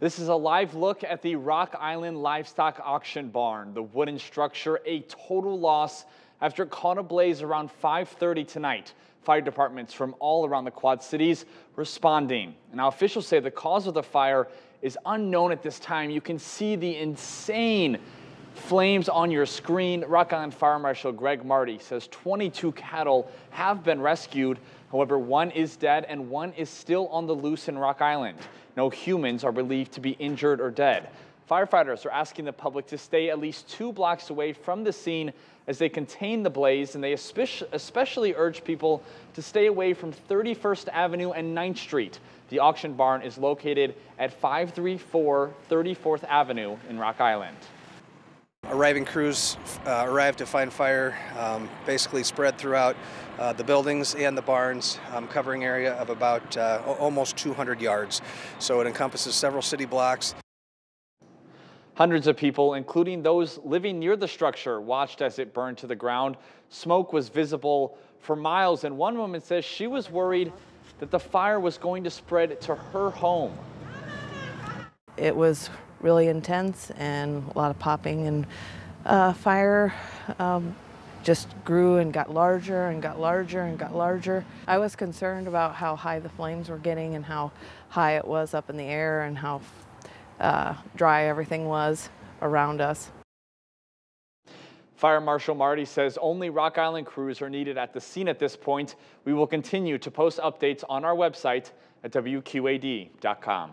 This is a live look at the Rock Island Livestock Auction Barn. The wooden structure a total loss after it caught a blaze around 5.30 tonight. Fire departments from all around the Quad Cities responding. Now officials say the cause of the fire is unknown at this time. You can see the insane flames on your screen. Rock Island Fire Marshal Greg Marty says 22 cattle have been rescued. However, one is dead and one is still on the loose in Rock Island. No humans are believed to be injured or dead. Firefighters are asking the public to stay at least two blocks away from the scene as they contain the blaze, and they especially urge people to stay away from 31st Avenue and 9th Street. The auction barn is located at 534 34th Avenue in Rock Island. Arriving crews uh, arrived to find fire um, basically spread throughout uh, the buildings and the barns, um, covering area of about uh, almost 200 yards. So it encompasses several city blocks. Hundreds of people, including those living near the structure, watched as it burned to the ground. Smoke was visible for miles, and one woman says she was worried that the fire was going to spread to her home. It was really intense and a lot of popping and uh, fire um, just grew and got larger and got larger and got larger. I was concerned about how high the flames were getting and how high it was up in the air and how uh, dry everything was around us. Fire Marshal Marty says only Rock Island crews are needed at the scene at this point. We will continue to post updates on our website at WQAD.com.